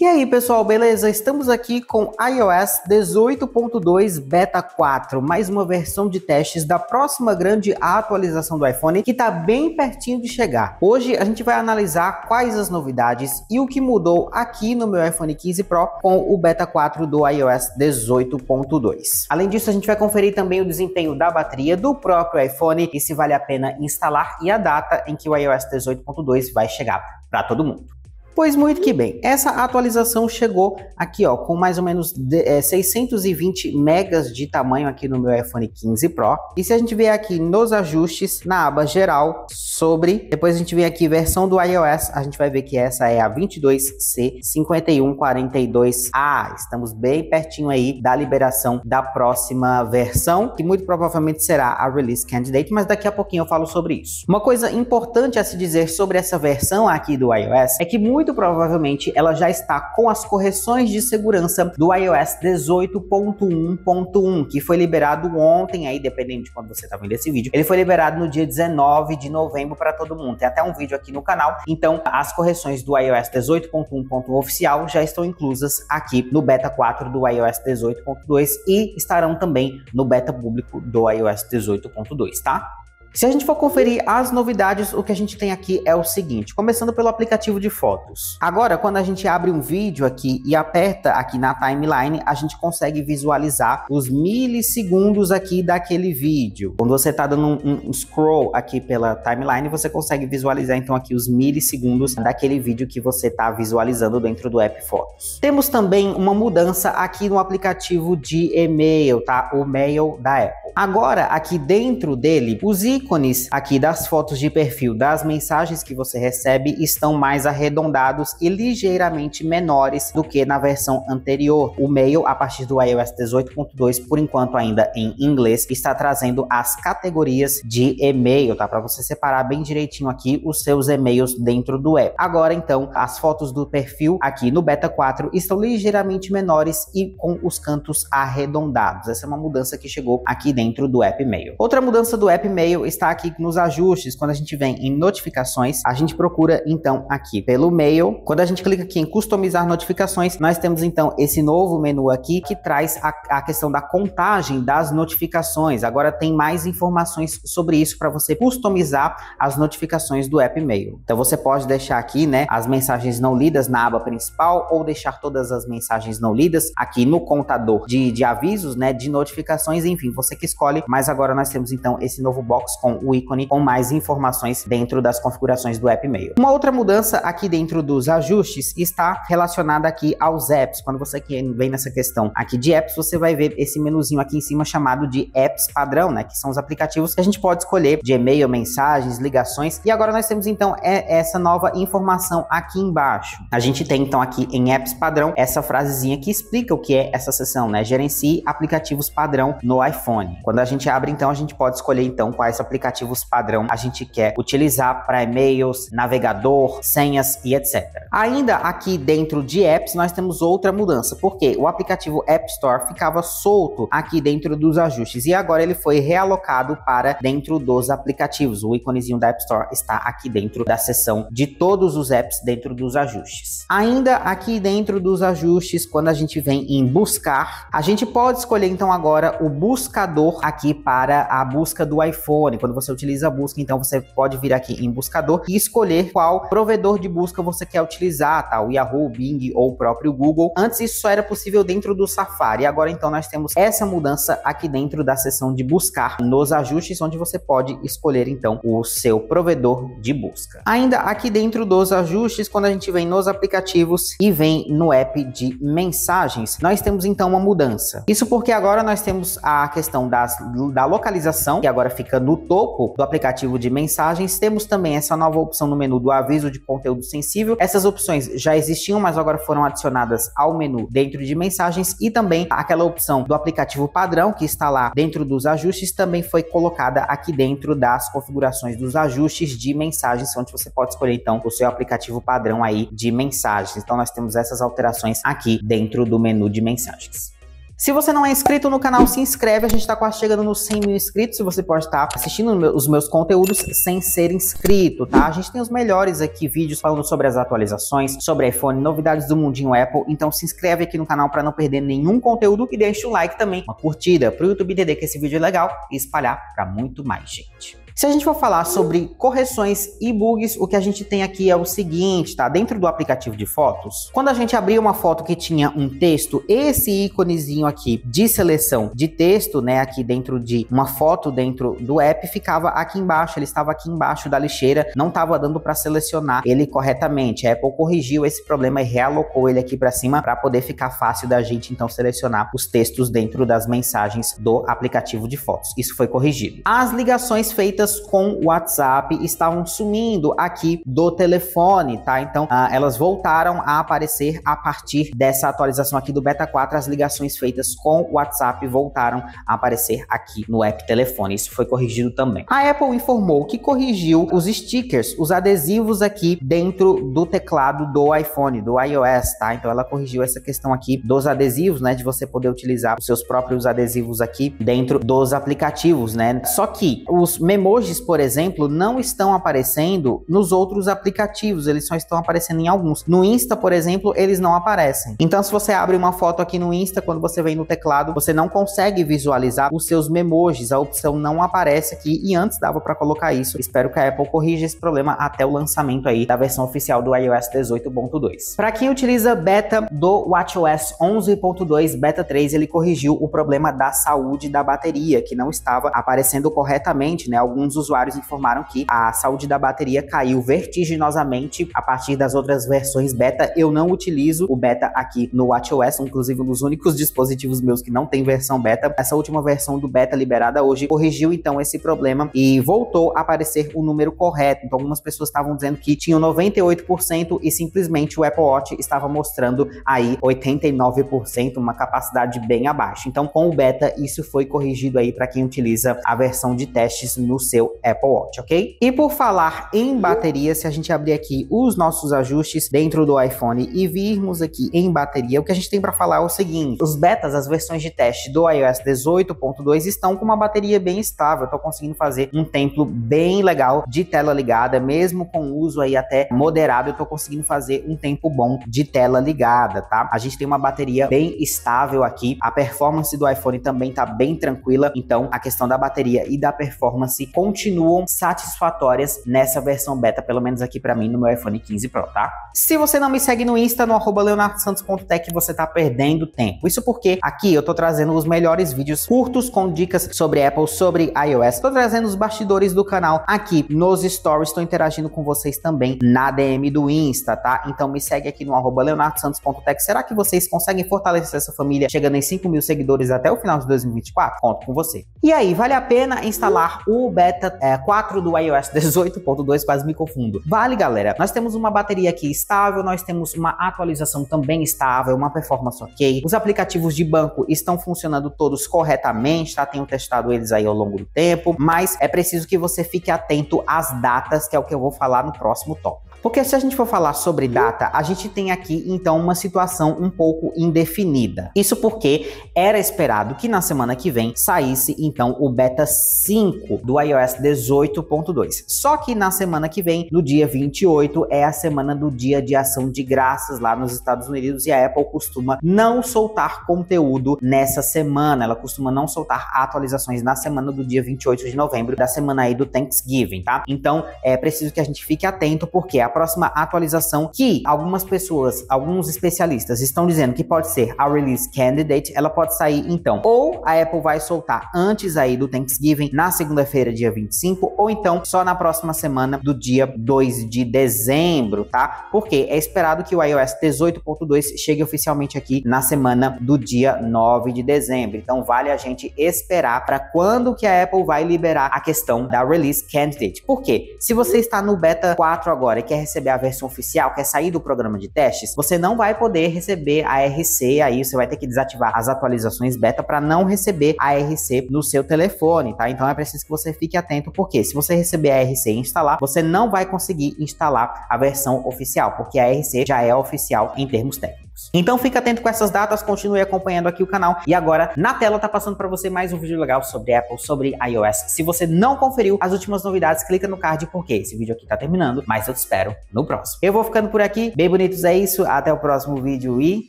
E aí, pessoal, beleza? Estamos aqui com iOS 18.2 Beta 4, mais uma versão de testes da próxima grande atualização do iPhone que está bem pertinho de chegar. Hoje a gente vai analisar quais as novidades e o que mudou aqui no meu iPhone 15 Pro com o Beta 4 do iOS 18.2. Além disso, a gente vai conferir também o desempenho da bateria do próprio iPhone e se vale a pena instalar e a data em que o iOS 18.2 vai chegar para todo mundo. Pois muito que bem, essa atualização chegou aqui ó, com mais ou menos de, é, 620 megas de tamanho aqui no meu iPhone 15 Pro. E se a gente vier aqui nos ajustes, na aba geral, sobre, depois a gente vem aqui versão do iOS, a gente vai ver que essa é a 22C5142A. Estamos bem pertinho aí da liberação da próxima versão, que muito provavelmente será a Release Candidate, mas daqui a pouquinho eu falo sobre isso. Uma coisa importante a se dizer sobre essa versão aqui do iOS é que muito muito provavelmente ela já está com as correções de segurança do iOS 18.1.1, que foi liberado ontem, aí dependendo de quando você está vendo esse vídeo, ele foi liberado no dia 19 de novembro para todo mundo. Tem até um vídeo aqui no canal. Então, as correções do iOS 18.1.1 oficial já estão inclusas aqui no beta 4 do iOS 18.2 e estarão também no beta público do iOS 18.2, tá? Se a gente for conferir as novidades, o que a gente tem aqui é o seguinte, começando pelo aplicativo de fotos. Agora, quando a gente abre um vídeo aqui e aperta aqui na timeline, a gente consegue visualizar os milissegundos aqui daquele vídeo. Quando você está dando um, um, scroll aqui pela timeline, você consegue visualizar então aqui os milissegundos daquele vídeo que você está visualizando dentro do app Fotos. Temos também uma mudança aqui no aplicativo de e-mail, tá? O Mail da Apple. Agora, aqui dentro dele, os ícones aqui das fotos de perfil das mensagens que você recebe estão mais arredondados e ligeiramente menores do que na versão anterior. O Mail, a partir do iOS 18.2, por enquanto ainda em inglês, está trazendo as categorias de e-mail, tá? Para você separar bem direitinho aqui os seus e-mails dentro do app. Agora, então, as fotos do perfil aqui no Beta 4 estão ligeiramente menores e com os cantos arredondados. Essa é uma mudança que chegou aqui dentro do app Mail. Outra mudança do app Mail está aqui nos ajustes, quando a gente vem em notificações, a gente procura então aqui pelo mail. Quando a gente clica aqui em customizar notificações, nós temos então esse novo menu aqui que traz a, a questão da contagem das notificações. Agora tem mais informações sobre isso para você customizar as notificações do app mail. Então você pode deixar aqui, né, as mensagens não lidas na aba principal ou deixar todas as mensagens não lidas aqui no contador de, de avisos, né, de notificações, enfim, você que escolhe. Mas agora nós temos então esse novo box com o ícone com mais informações dentro das configurações do App Mail. Uma outra mudança aqui dentro dos ajustes está relacionada aqui aos apps. Quando você vem nessa questão aqui de apps, você vai ver esse menuzinho aqui em cima chamado de apps padrão, né? Que são os aplicativos que a gente pode escolher de e-mail, mensagens, ligações. E agora nós temos então é, essa nova informação aqui embaixo. A gente tem então aqui em apps padrão essa frasezinha que explica o que é essa seção, né? Gerencie aplicativos padrão no iPhone. Quando a gente abre então, a gente pode escolher então quais aplicativos padrão a gente quer utilizar para e-mails, navegador, senhas e etc. Ainda aqui dentro de apps, nós temos outra mudança, porque o aplicativo App Store ficava solto aqui dentro dos ajustes e agora ele foi realocado para dentro dos aplicativos. O íconezinho da App Store está aqui dentro da seção de todos os apps dentro dos ajustes. Ainda aqui dentro dos ajustes, quando a gente vem em buscar, a gente pode escolher então agora o buscador aqui para a busca do iPhone quando você utiliza a busca, então você pode vir aqui em buscador e escolher qual provedor de busca você quer utilizar, tá? O Yahoo, Bing ou o próprio Google. Antes isso só era possível dentro do Safari. Agora então nós temos essa mudança aqui dentro da seção de buscar nos ajustes, onde você pode escolher então o seu provedor de busca. Ainda aqui dentro dos ajustes, quando a gente vem nos aplicativos e vem no app de mensagens, nós temos então uma mudança. Isso porque agora nós temos a questão das, da localização, que agora fica no topo do aplicativo de mensagens, temos também essa nova opção no menu do aviso de conteúdo sensível. Essas opções já existiam, mas agora foram adicionadas ao menu dentro de mensagens e também aquela opção do aplicativo padrão que está lá dentro dos ajustes também foi colocada aqui dentro das configurações dos ajustes de mensagens, onde você pode escolher então o seu aplicativo padrão aí de mensagens. Então nós temos essas alterações aqui dentro do menu de mensagens. Se você não é inscrito no canal, se inscreve. A gente tá quase chegando nos 100 mil inscritos. E você pode estar assistindo os meus conteúdos sem ser inscrito, tá? A gente tem os melhores aqui vídeos falando sobre as atualizações, sobre iPhone, novidades do mundinho Apple. Então se inscreve aqui no canal para não perder nenhum conteúdo e deixa o like também, uma curtida para o YouTube entender que esse vídeo é legal e espalhar para muito mais gente. Se a gente for falar sobre correções e bugs, o que a gente tem aqui é o seguinte, tá? Dentro do aplicativo de fotos, quando a gente abria uma foto que tinha um texto, esse íconezinho aqui de seleção de texto, né, aqui dentro de uma foto dentro do app, ficava aqui embaixo, ele estava aqui embaixo da lixeira, não estava dando para selecionar ele corretamente. A Apple corrigiu esse problema e realocou ele aqui para cima para poder ficar fácil da gente então selecionar os textos dentro das mensagens do aplicativo de fotos. Isso foi corrigido. As ligações feitas com o WhatsApp estavam sumindo aqui do telefone, tá? Então, uh, elas voltaram a aparecer a partir dessa atualização aqui do Beta 4. As ligações feitas com o WhatsApp voltaram a aparecer aqui no app telefone. Isso foi corrigido também. A Apple informou que corrigiu os stickers, os adesivos aqui dentro do teclado do iPhone, do iOS, tá? Então, ela corrigiu essa questão aqui dos adesivos, né? De você poder utilizar os seus próprios adesivos aqui dentro dos aplicativos, né? Só que os memojis emojis, por exemplo, não estão aparecendo nos outros aplicativos, eles só estão aparecendo em alguns. No Insta, por exemplo, eles não aparecem. Então, se você abre uma foto aqui no Insta, quando você vem no teclado, você não consegue visualizar os seus memojis, a opção não aparece aqui e antes dava para colocar isso. Espero que a Apple corrija esse problema até o lançamento aí da versão oficial do iOS 18.2. Para quem utiliza beta do WatchOS 11.2 beta 3, ele corrigiu o problema da saúde da bateria, que não estava aparecendo corretamente, né? Alguns alguns usuários informaram que a saúde da bateria caiu vertiginosamente a partir das outras versões beta. Eu não utilizo o beta aqui no WatchOS, inclusive um dos únicos dispositivos meus que não tem versão beta. Essa última versão do beta liberada hoje corrigiu então esse problema e voltou a aparecer o número correto. Então algumas pessoas estavam dizendo que tinham 98% e simplesmente o Apple Watch estava mostrando aí 89%, uma capacidade bem abaixo. Então com o beta isso foi corrigido aí para quem utiliza a versão de testes no seu Apple Watch, ok? E por falar em bateria, se a gente abrir aqui os nossos ajustes dentro do iPhone e virmos aqui em bateria, o que a gente tem para falar é o seguinte: os betas, as versões de teste do iOS 18.2 estão com uma bateria bem estável. Tô conseguindo fazer um tempo bem legal de tela ligada, mesmo com uso aí até moderado, eu tô conseguindo fazer um tempo bom de tela ligada, tá? A gente tem uma bateria bem estável aqui, a performance do iPhone também tá bem tranquila, então a questão da bateria e da performance continuam satisfatórias nessa versão beta, pelo menos aqui para mim no meu iPhone 15 Pro, tá? Se você não me segue no Insta, no arroba leonardosantos.tech, você tá perdendo tempo. Isso porque aqui eu tô trazendo os melhores vídeos curtos com dicas sobre Apple, sobre iOS. Tô trazendo os bastidores do canal aqui nos stories, tô interagindo com vocês também na DM do Insta, tá? Então me segue aqui no arroba leonardosantos.tech. Será que vocês conseguem fortalecer essa família chegando em 5 mil seguidores até o final de 2024? Conto com você. E aí, vale a pena instalar o beta beta é, 4 do iOS 18.2, quase me confundo. Vale, galera. Nós temos uma bateria aqui estável, nós temos uma atualização também estável, uma performance ok. Os aplicativos de banco estão funcionando todos corretamente, tá? Tenho testado eles aí ao longo do tempo, mas é preciso que você fique atento às datas, que é o que eu vou falar no próximo tópico. Porque se a gente for falar sobre data, a gente tem aqui então uma situação um pouco indefinida. Isso porque era esperado que na semana que vem saísse então o beta 5 do iOS 18.2. Só que na semana que vem, no dia 28, é a semana do dia de ação de graças lá nos Estados Unidos e a Apple costuma não soltar conteúdo nessa semana. Ela costuma não soltar atualizações na semana do dia 28 de novembro, da semana aí do Thanksgiving, tá? Então é preciso que a gente fique atento porque a próxima atualização que algumas pessoas, alguns especialistas estão dizendo que pode ser a release candidate, ela pode sair então ou a Apple vai soltar antes aí do Thanksgiving na segunda-feira, dia 25, ou então só na próxima semana do dia 2 de dezembro, tá? Porque é esperado que o iOS 18.2 chegue oficialmente aqui na semana do dia 9 de dezembro. Então vale a gente esperar para quando que a Apple vai liberar a questão da release candidate. Por quê? Se você está no beta 4 agora e quer receber a versão oficial, quer sair do programa de testes, você não vai poder receber a RC, aí você vai ter que desativar as atualizações beta para não receber a RC no seu telefone, tá? Então é preciso que você fique atento, porque se você receber a RC e instalar, você não vai conseguir instalar a versão oficial, porque a RC já é oficial em termos técnicos. Então fica atento com essas datas, continue acompanhando aqui o canal. E agora, na tela tá passando para você mais um vídeo legal sobre Apple, sobre iOS. Se você não conferiu as últimas novidades, clica no card porque esse vídeo aqui tá terminando, mas eu te espero no próximo. Eu vou ficando por aqui. Bem bonitos é isso, até o próximo vídeo e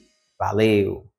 valeu!